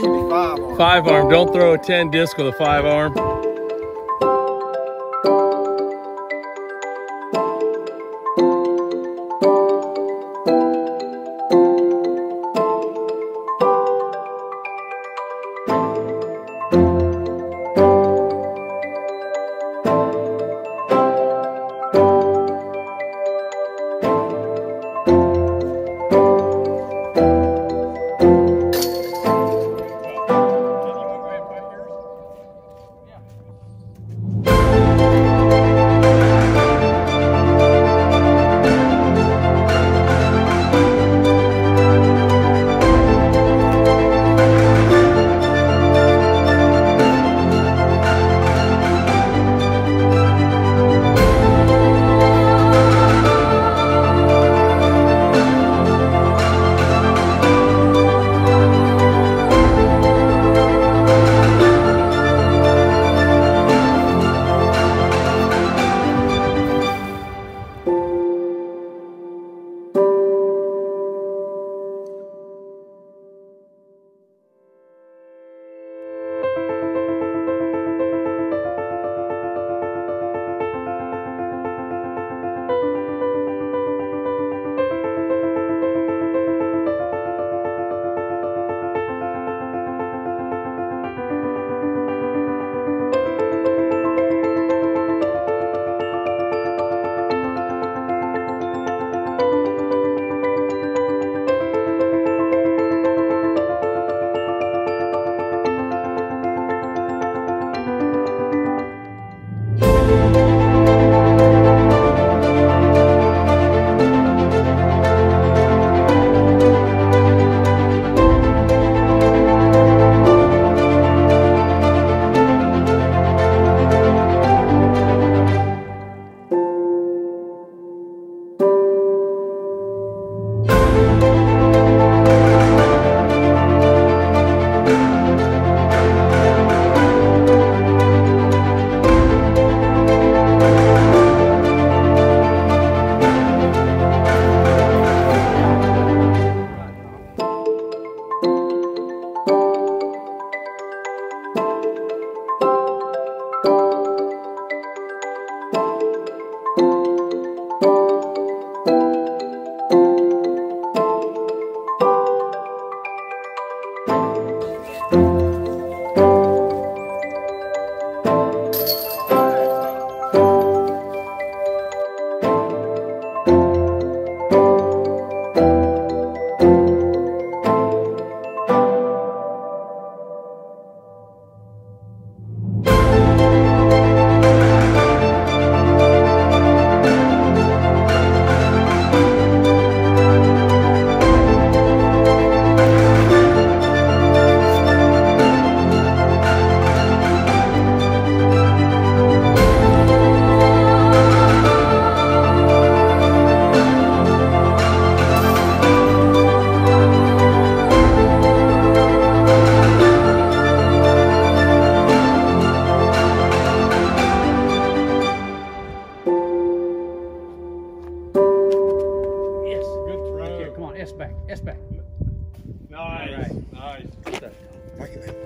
Five arm. Five arm. Don't throw a 10 disc with a five arm. máquina.